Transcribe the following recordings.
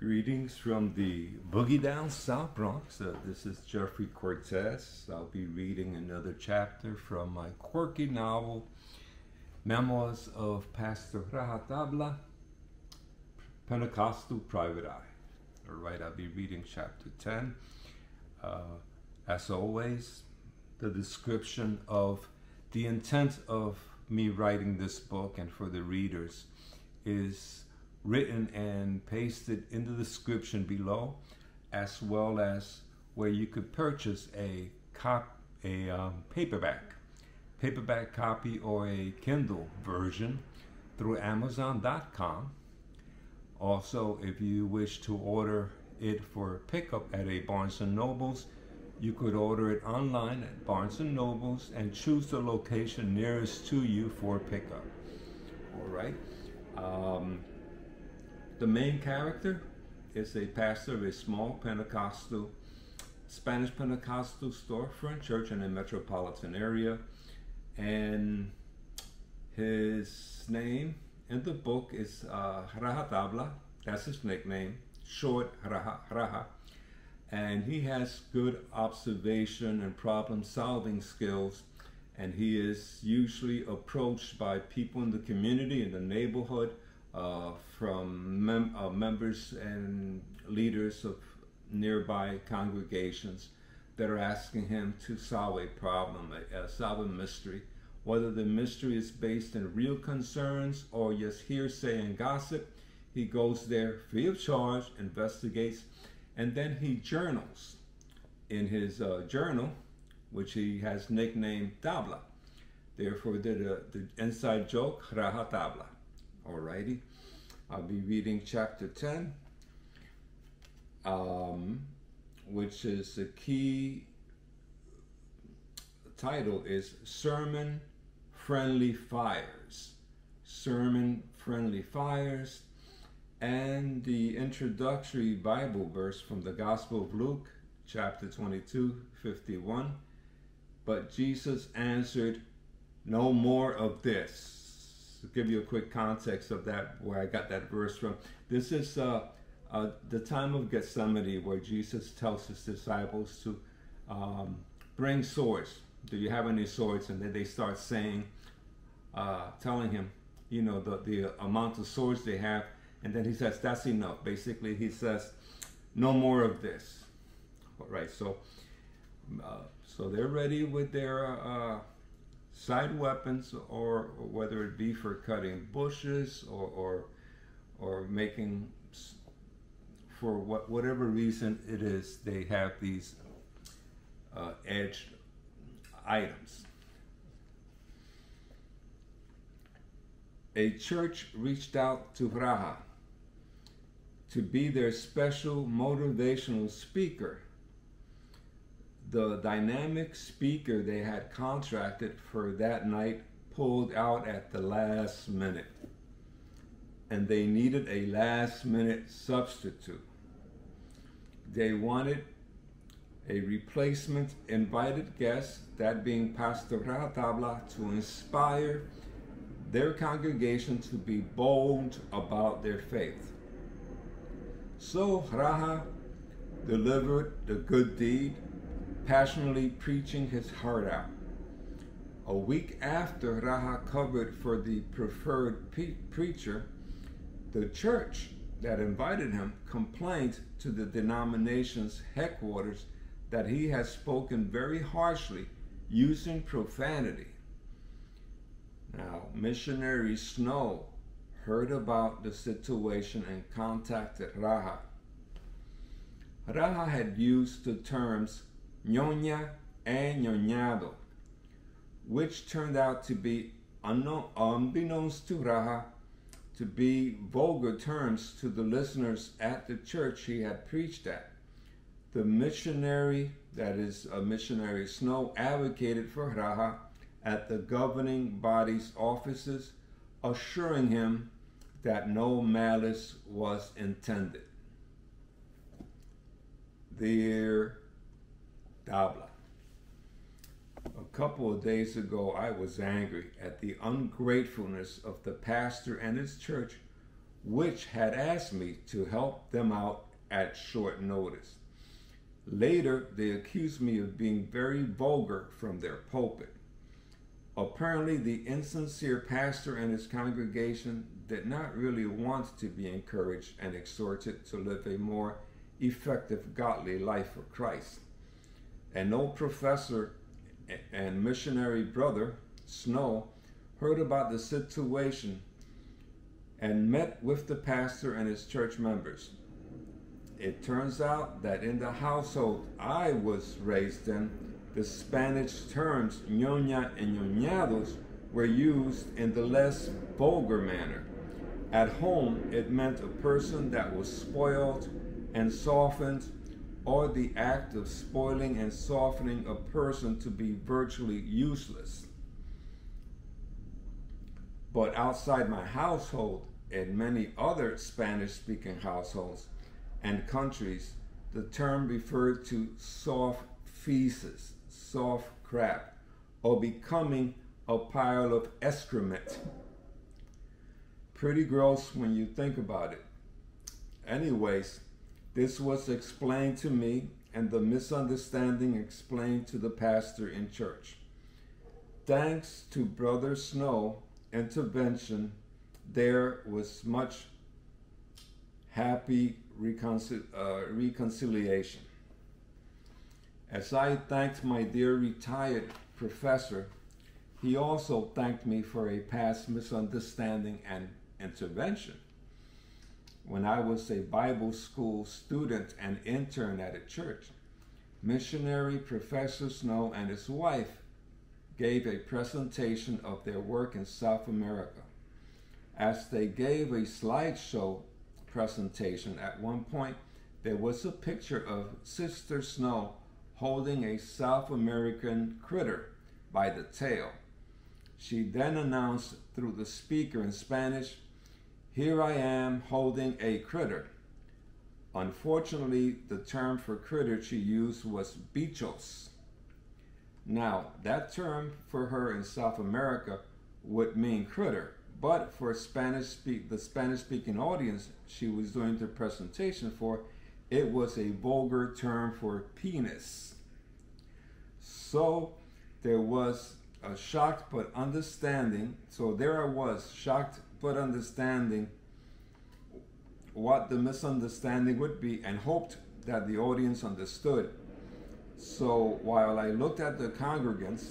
Greetings from the Boogie Down South Bronx. Uh, this is Jeffrey Cortez. I'll be reading another chapter from my quirky novel, Memoirs of Pastor Rajatabla, Pentecostal Private Eye. All right, I'll be reading chapter 10. Uh, as always, the description of the intent of me writing this book and for the readers is written and pasted in the description below, as well as where you could purchase a cop a um, paperback paperback copy or a Kindle version through Amazon.com. Also, if you wish to order it for pickup at a Barnes Nobles, you could order it online at Barnes Nobles and choose the location nearest to you for pickup. All right. Um, the main character is a pastor of a small Pentecostal, Spanish Pentecostal storefront church in a metropolitan area. And his name in the book is uh, Raja Tabla. That's his nickname, short Raja, Raja. And he has good observation and problem solving skills. And he is usually approached by people in the community, in the neighborhood, from mem- uh, members and leaders of nearby congregations that are asking him to solve a problem, a, solve a mystery. Whether the mystery is based in real concerns or just hearsay and gossip, he goes there free of charge, investigates, and then he journals in his uh, journal, which he has nicknamed Tabla. Therefore, the, the inside joke, Raja Tabla. Alrighty. I'll be reading chapter 10, um, which is the key title is Sermon Friendly Fires. Sermon Friendly Fires. And the introductory Bible verse from the Gospel of Luke, chapter 22, 51. But Jesus answered, No more of this give you a quick context of that, where I got that verse from. This is uh, uh, the time of Gethsemane where Jesus tells his disciples to um, bring swords. Do you have any swords? And then they start saying, uh, telling him, you know, the, the amount of swords they have. And then he says, that's enough. Basically, he says, no more of this. All right, so uh, so they're ready with their uh, side weapons or, whether it be for cutting bushes or, or, or making, for what, whatever reason it is, they have these uh, edged items. A church reached out to Raja to be their special motivational speaker the dynamic speaker they had contracted for that night pulled out at the last minute. And they needed a last minute substitute. They wanted a replacement invited guest, that being Pastor Rajatabla, to inspire their congregation to be bold about their faith. So Raja delivered the good deed passionately preaching his heart out. A week after Raja covered for the preferred pe- preacher, the church that invited him complained to the denomination's headquarters that he had spoken very harshly, using profanity. Now, missionary Snow heard about the situation and contacted Raja. Raja had used the terms ñoña and ñoñado, which turned out to be, unbeknownst to Raja, to be vulgar terms to the listeners at the church he had preached at. The missionary, that is a missionary Snow, advocated for Raja at the governing body's offices, assuring him that no malice was intended. There A couple of days ago, I was angry at the ungratefulness of the pastor and his church which had asked me to help them out at short notice. Later, they accused me of being very vulgar from their pulpit. Apparently, the insincere pastor and his congregation did not really want to be encouraged and exhorted to live a more effective godly life for Christ. And old professor and missionary brother, Snow, heard about the situation and met with the pastor and his church members. It turns out that in the household I was raised in, the Spanish terms ñoña and ñoñados were used in the less vulgar manner. At home, it meant a person that was spoiled and softened, or the act of spoiling and softening a person to be virtually useless. But outside my household, and many other Spanish speaking households and countries, the term referred to soft feces, soft crap, or becoming a pile of excrement. Pretty gross when you think about it. Anyways, this was explained to me, and the misunderstanding explained to the pastor in church. Thanks to Brother Snow intervention, there was much happy reconcil- uh, reconciliation. As I thanked my dear retired professor, he also thanked me for a past misunderstanding and intervention. When I was a Bible school student and intern at a church, missionary Professor Snow and his wife gave a presentation of their work in South America. As they gave a slideshow presentation, at one point there was a picture of Sister Snow holding a South American critter by the tail. She then announced through the speaker in Spanish, Here I am holding a critter. Unfortunately, the term for critter she used was bichos. Now, that term for her in South America would mean critter, but for Spanish speak the Spanish speaking audience she was doing the presentation for, it was a vulgar term for penis. So there was a shocked but understanding. So there I was, shocked but understanding what the misunderstanding would be and hoped that the audience understood. So while I looked at the congregants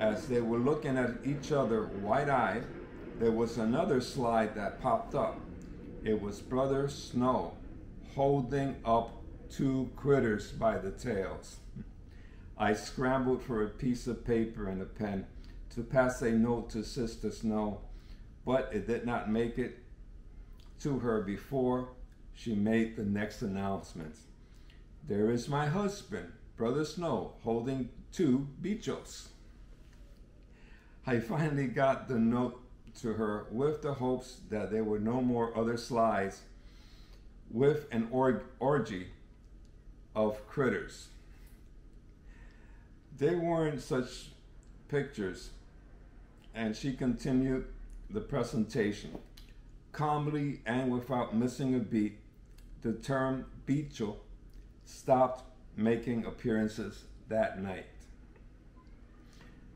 as they were looking at each other wide eyed, there was another slide that popped up. It was Brother Snow holding up two critters by the tails. I scrambled for a piece of paper and a pen to pass a note to Sister Snow, but it did not make it to her before she made the next announcement. There is my husband, Brother Snow, holding two bichos. I finally got the note to her with the hopes that there were no more other slides with an org- orgy of critters. They weren't such pictures, and she continued the presentation. Calmly and without missing a beat, the term bicho stopped making appearances that night.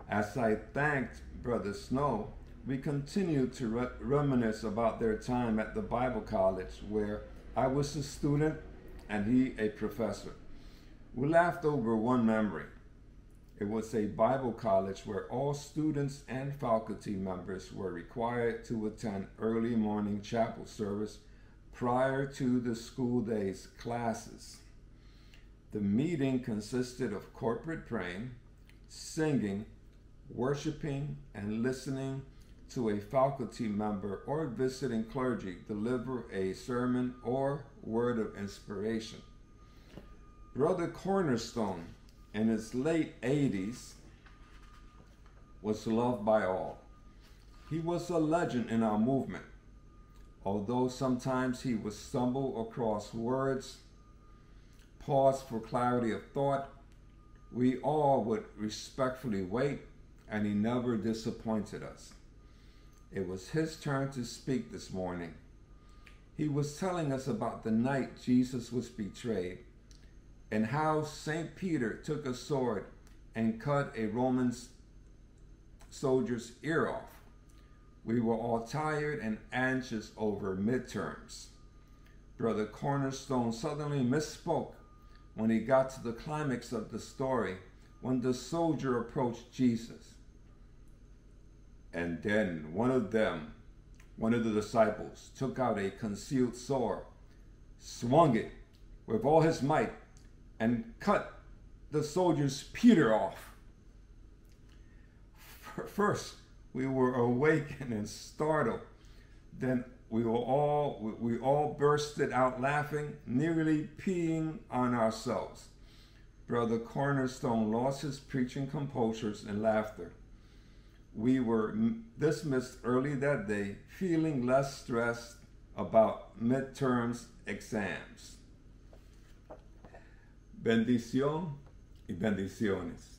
As I thanked Brother Snow we continued to re- reminisce about their time at the Bible college where I was a student and he a professor. We laughed over one memory. It was a Bible college where all students and faculty members were required to attend early morning chapel service prior to the school day's classes. The meeting consisted of corporate praying, singing, worshiping, and listening to a faculty member or visiting clergy deliver a sermon or word of inspiration. Brother Cornerstone, in his late 80s, was loved by all. He was a legend in our movement. Although sometimes he would stumble across words, pause for clarity of thought, we all would respectfully wait, and he never disappointed us. It was his turn to speak this morning. he was telling us about the night Jesus was betrayed and how St. Peter took a sword and cut a Roman soldier's ear off. We were all tired and anxious over midterms. Brother Cornerstone suddenly misspoke when he got to the climax of the story when the soldier approached Jesus. And then one of them, one of the disciples, took out a concealed sword, swung it with all his might, and cut the soldier's Peter off. First, we were awakened and startled. Then we were all we all bursted out laughing, nearly peeing on ourselves. Brother Cornerstone lost his preaching composures and laughter. We were dismissed early that day, feeling less stressed about midterms exams. Bendición y bendiciones.